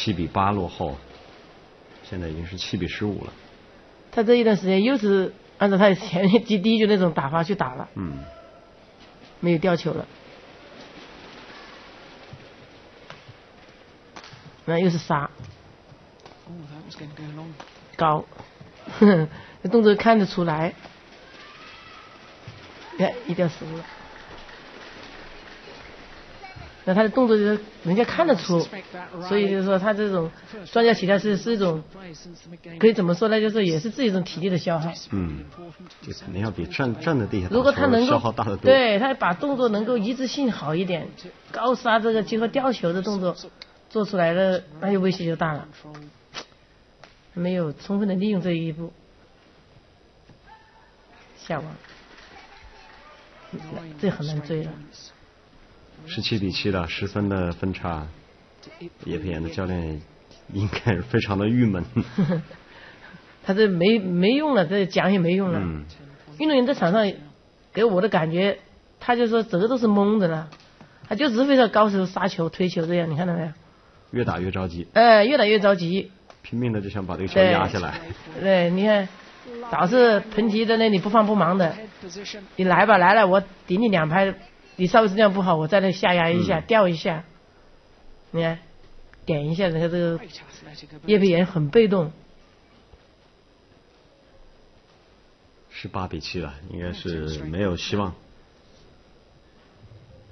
七比八落后，现在已经是七比十五了。他这一段时间又是按照他前面第第一局那种打法去打了，嗯，没有吊球了。那又是杀 Oh. 高，这动作看得出来。你看一掉失误了，那他的动作就是人家看得出，所以就是说他这种双脚起跳是是一种.可以怎么说呢？就是也是自己一种体力的消耗。嗯，就肯定要比站站在地下打如果他能球消耗够大得多。，对他把动作能够一致性好一点，高杀这个结合吊球的动作做出来了，那就威胁就大了。没有充分的利用这一步，下网，这很难追了。十七比七的，十分的分差，叶佩妍的教练应该是非常的郁闷。他这没没用了，这讲也没用了。嗯，运动员在场上给我的感觉，他就说整个都是懵的了，他就只会在高手杀球、推球这样，你看到没有？越打越着急，哎，越打越着急。拼命的就想把这个球压下来。对，你看，老是 彭吉在那里不慌不忙的，你来吧，来了，我顶你两拍，你稍微质量不好，我再来下压一下，嗯吊一下，你看，点一下，你看这个叶.佩妍很被动，是八比七了，应该是没有希望。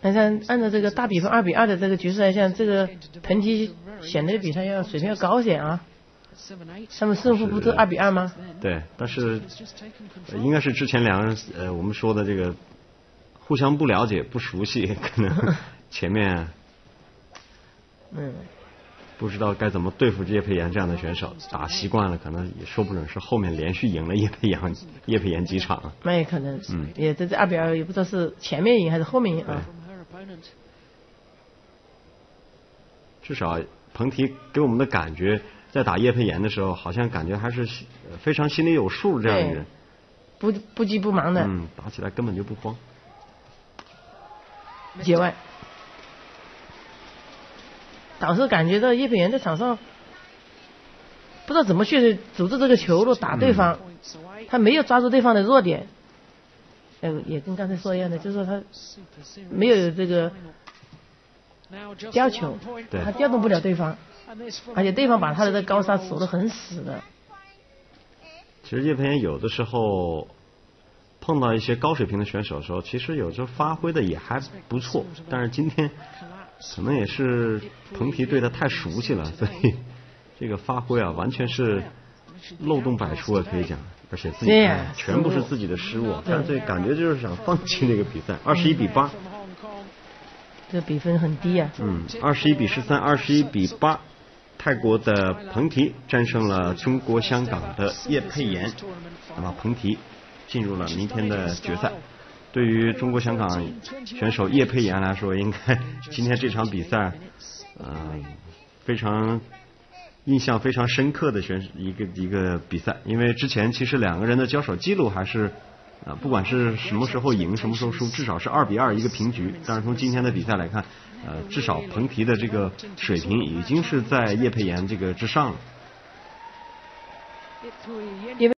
但是按照这个大比分二比二的这个局势来讲，这个彭迪显得比他要水平要高一点啊。他们胜负不是二比二吗？对，但是应该是之前两个人呃我们说的这个互相不了解、不熟悉，可能前面嗯，不知道该怎么对付叶佩妍这样的选手，打习惯了，可能也说不准是后面连续赢了叶佩妍叶佩妍几场啊。那也可能，嗯也在这二比二也不知道是前面赢还是后面赢啊。至少彭提给我们的感觉，在打叶佩妍的时候，好像感觉还是呃非常心里有数这样的人。不不急不忙的，嗯，打起来根本就不慌。界外。导致感觉到叶佩元在场上不知道怎么去组织这个球路打对方.他没有抓住对方的弱点。呃，也跟刚才说一样的，就是说他没有这个吊球他调动不了对方而且对方把他的这个高杀守得很死的。其实叶佩元有的时候碰到一些高水平的选手的时候，其实有时候发挥的也还不错。但是今天可能也是彭提对他太熟悉了，所以这个发挥啊，完全是漏洞百出啊，可以讲。而且自己全部是自己的失误，对干脆感觉就是想放弃这个比赛。二十一比八.这比分很低啊。嗯，二十一比十三，二十一比八，泰国的彭提战胜了中国香港的叶佩妍，那么彭迪进入了明天的决赛。对于中国香港选手叶佩妍来说，应该今天这场比赛，呃，非常印象非常深刻的选一个一个比赛，因为之前其实两个人的交手记录还是。啊，不管是什么时候赢，什么时候输，至少是二比二一个平局。但是从今天的比赛来看，呃，至少彭提的这个水平已经是在叶佩妍这个之上了。因为